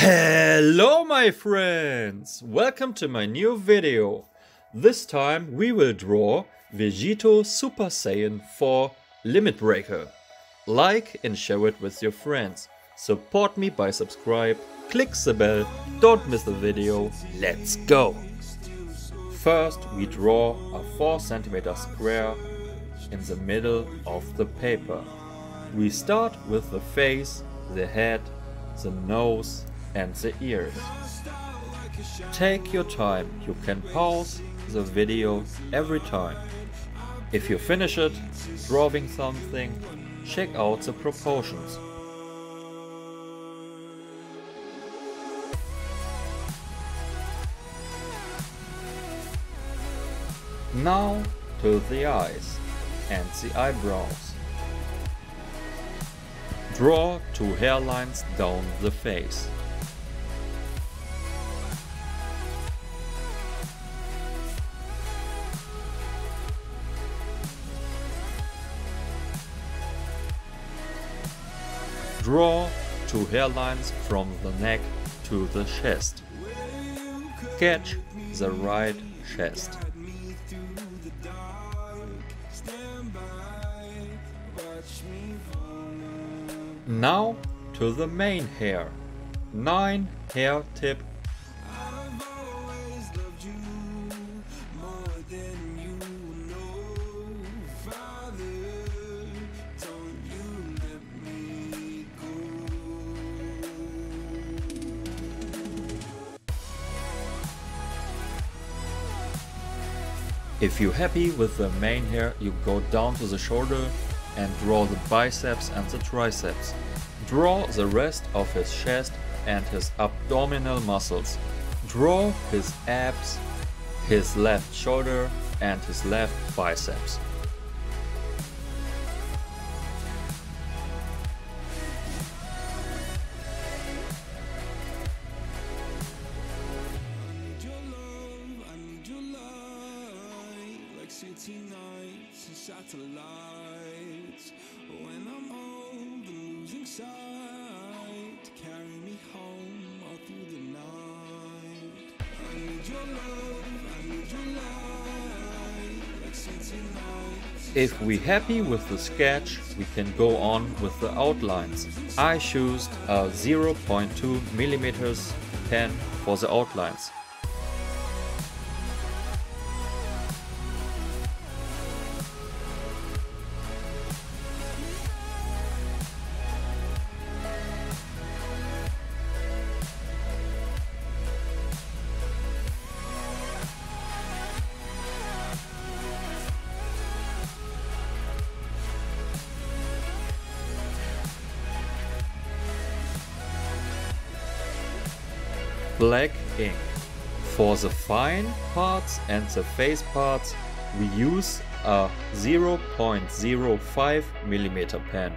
Hello my friends! Welcome to my new video. This time we will draw Vegito Super Saiyan 4 Limit Breaker. Like and share it with your friends. Support me by subscribe, click the bell, don't miss the video, let's go! First we draw a 4 cm square in the middle of the paper. We start with the face, the head, the nose and the ears. Take your time, you can pause the video every time. If you finish it, drawing something, check out the proportions. Now to the eyes and the eyebrows. Draw two hairlines down the face. Draw two hairlines from the neck to the chest. Sketch the right chest. Now to the main hair. 9 hair tip If you're happy with the main hair, you go down to the shoulder and draw the biceps and the triceps. Draw the rest of his chest and his abdominal muscles. Draw his abs, his left shoulder and his left biceps. City nights and satellites When I'm old and losing sight Carry me home all through the night I need your love, I need your light Like city nights If we happy with the sketch, we can go on with the outlines. I choose a 0.2 millimeters pen for the outlines. Black ink. For the fine parts and the face parts we use a 0.05 mm pen.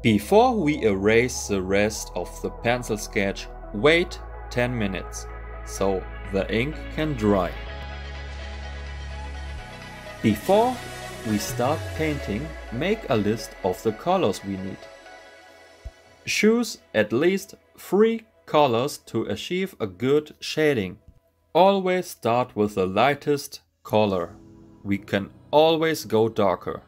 Before we erase the rest of the pencil sketch, wait 10 minutes, so the ink can dry. Before we start painting, make a list of the colors we need. Choose at least three colors to achieve a good shading. Always start with the lightest color. We can always go darker.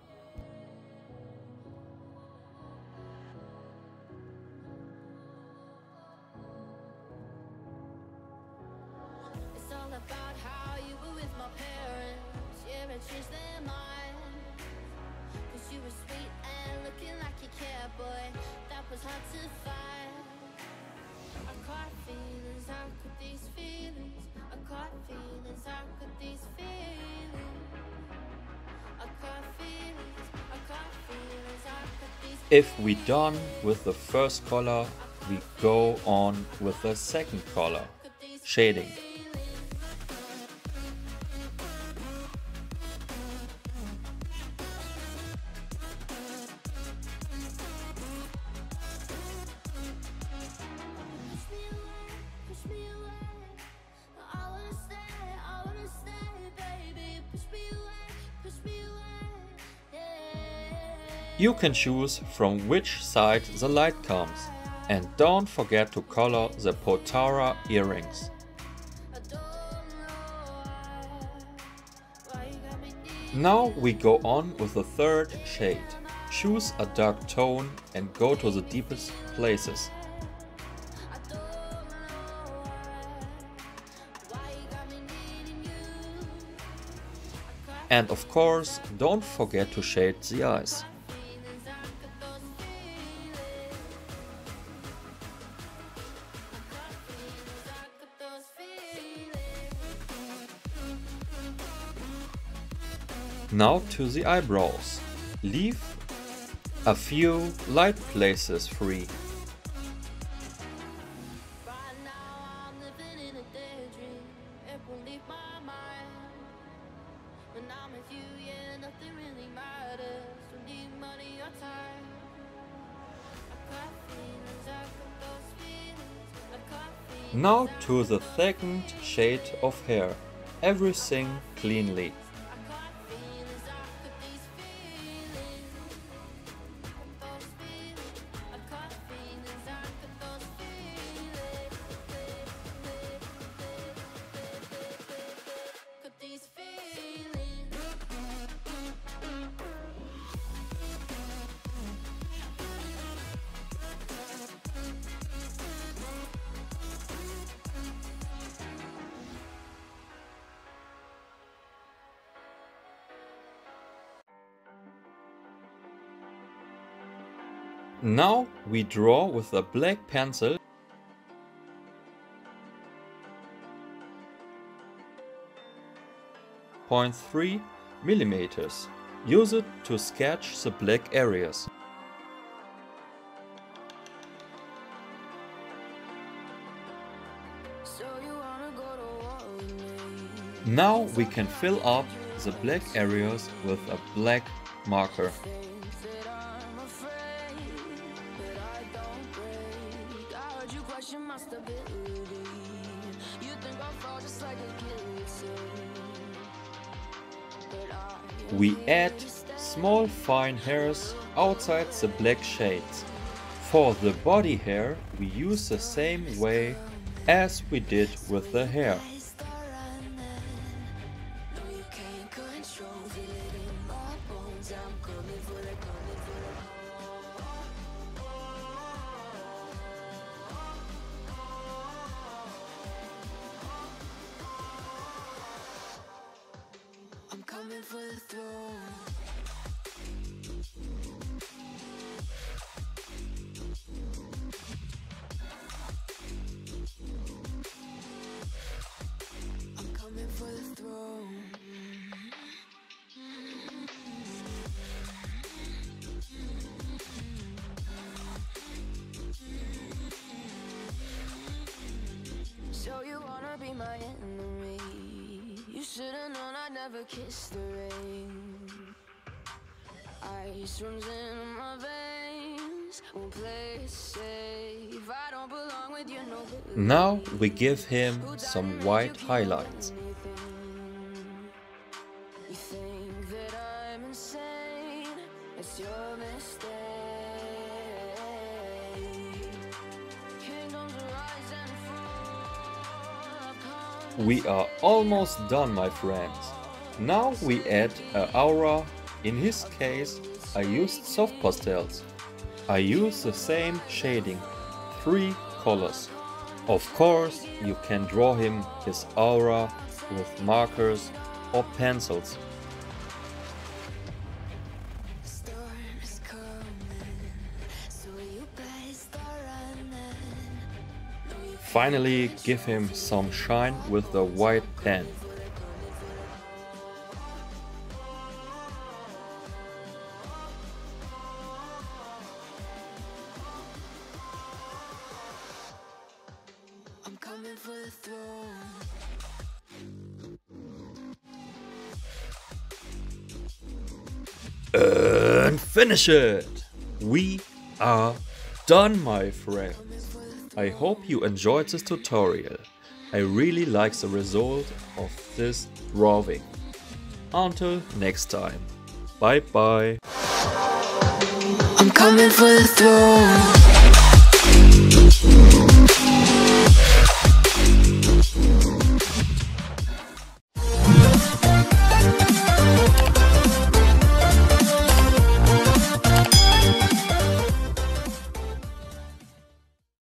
If we done with the first color, we go on with the second color, shading. You can choose from which side the light comes. And don't forget to color the Potara earrings. Now we go on with the third shade. Choose a dark tone and go to the deepest places. And of course, don't forget to shade the eyes. Now to the eyebrows. Leave a few light places free. Now to the second shade of hair. Everything cleanly. Now we draw with a black pencil Point three millimeters. Use it to sketch the black areas. Now we can fill up the black areas with a black marker. We add small fine hairs outside the black shades. For the body hair we use the same way as we did with the hair. My enemy? You should've known I never kissed the rain. Ice runs in my veins. Won't play safe. I don't belong with you, no. Now we give him some white highlights. You think that I'm insane? It's your mistake. We are almost done my friends. Now we add a aura. In his case I used soft pastels. I use the same shading, three colors. Of course you can draw him his aura with markers or pencils. Finally give him some shine with the white pen. And finish it! We are done my friend! I hope you enjoyed this tutorial. I really like the result of this drawing. Until next time. Bye bye. coming for the throne